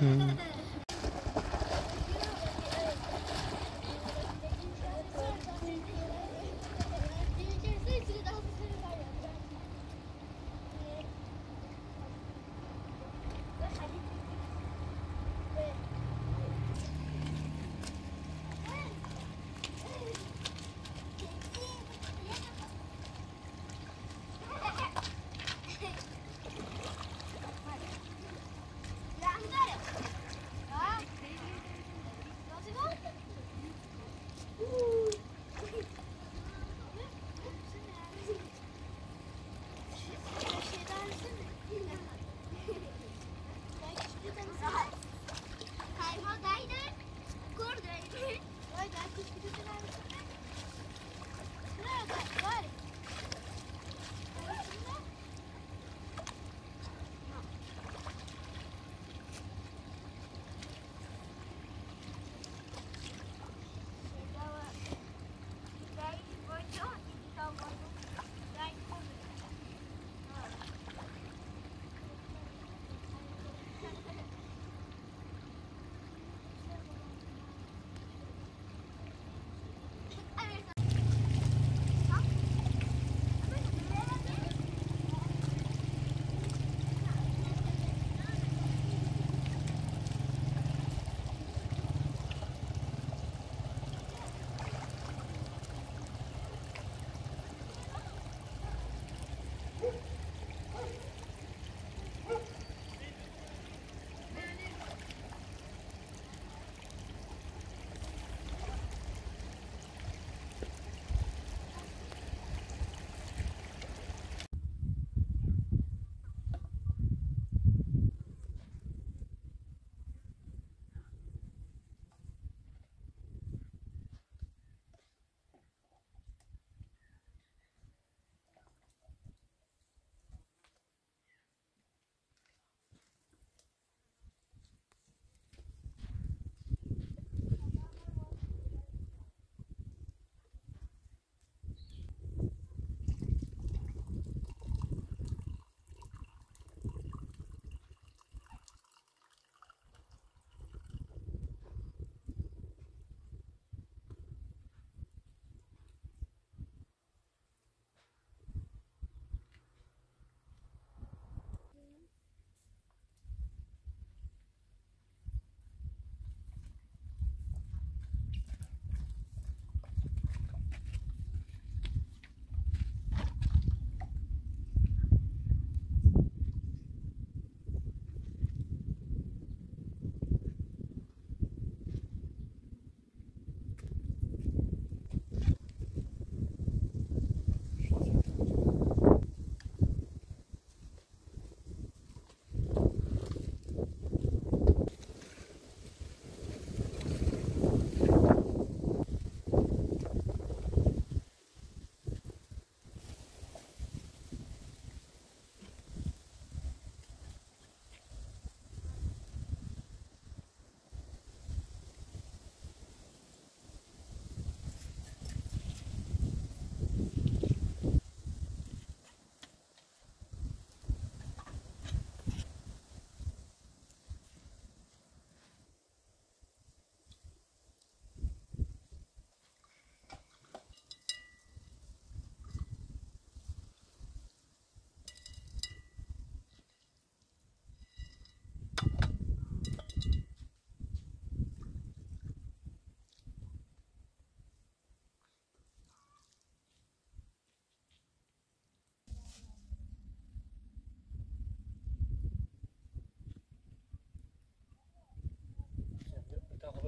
嗯。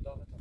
Dakota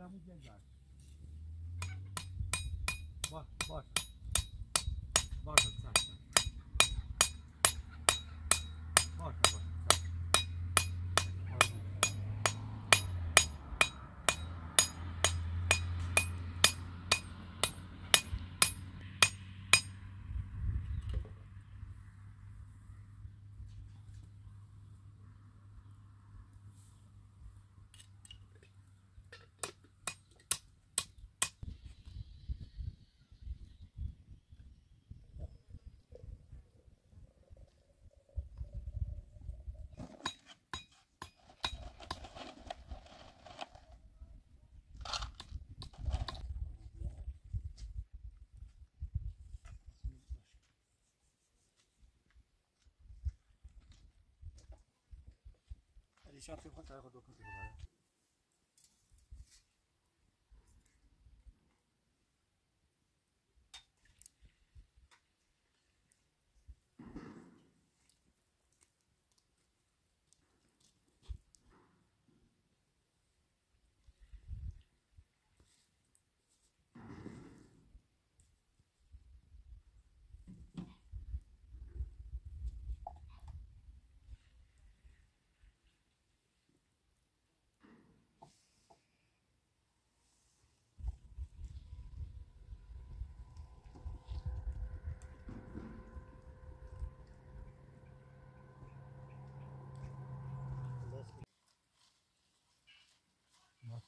paramız geldi. Bak bak. Bak. Bak دیشب صبح طرف دکتر شده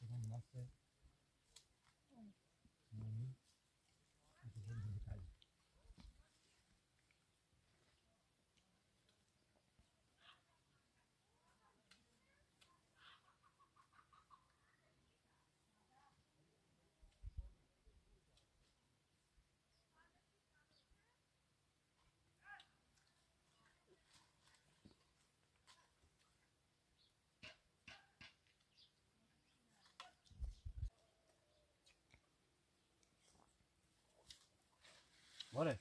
incertain Ora.